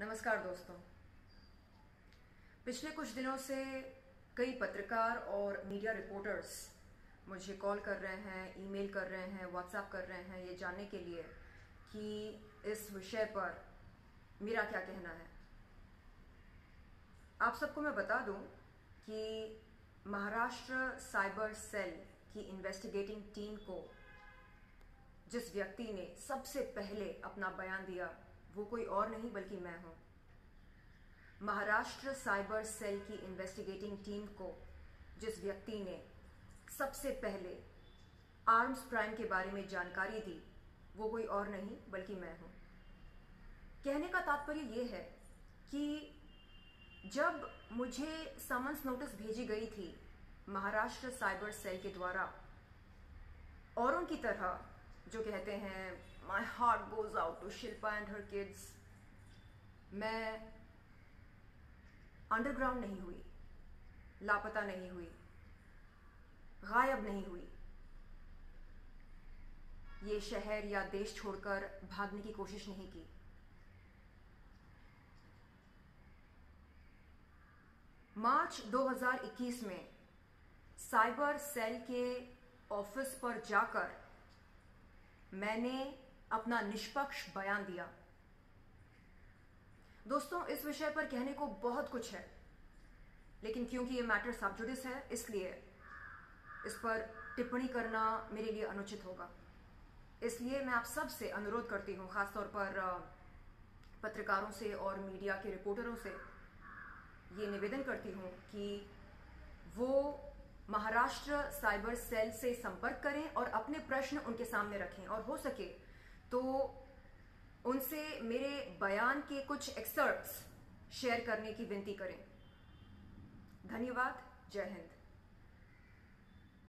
नमस्कार दोस्तों। पिछले कुछ दिनों से कई पत्रकार और मीडिया रिपोर्टर्स मुझे कॉल कर रहे हैं, ईमेल कर रहे हैं, व्हाट्सएप कर रहे हैं ये जानने के लिए कि इस विषय पर मेरा क्या कहना है। आप सबको मैं बता दूँ कि महाराष्ट्र साइबर सेल की इन्वेस्टिगेटिंग टीम को जिस व्यक्ति ने सबसे पहले अपना बयान दिया वो कोई और नहीं, बल्कि मैं हूँ। महाराष्ट्र साइबर सेल की इन्वेस्टिगेटिंग टीम को, जिस व्यक्ति ने सबसे पहले आर्म्स प्राइम के बारे में जानकारी दी, वो कोई और नहीं, बल्कि मैं हूँ। कहने का तात्पर्य यह है कि जब मुझे समन्स नोटिस भेजी गई थी, महाराष्ट्र साइबर सेल के द्वारा, औरों की तरह जो कहते हैं my heart goes out to Shilpa and her kids मैं अंडरग्राउंड नहीं हुई, लापता नहीं हुई, गायब नहीं हुई। ये शहर या देश छोड़कर भागने की कोशिश नहीं की। मार्च 2021 में साइबर सेल के ऑफ़िस पर जाकर मैंने अपना निष्पक्ष बयान दिया। दोस्तों, इस विषय पर कहने को बहुत कुछ है, लेकिन क्योंकि ये मैटर सबजुडिस है, इसलिए इस पर टिप्पणी करना मेरे लिए अनुचित होगा। इसलिए मैं आप सबसे अनुरोध करती हूँ, खासतौर पर पत्रकारों से और मीडिया के रिपोर्टरों से, ये निवेदन करती हूँ कि वो महाराष्ट्र साइबर सेल से संपर्क करें और अपने प्रश्न उनके सामने रखें और हो सके तो उनसे मेरे बयान के कुछ एक्सर्ट्स शेयर करने की विनती करें। धन्यवाद। जय हिंद।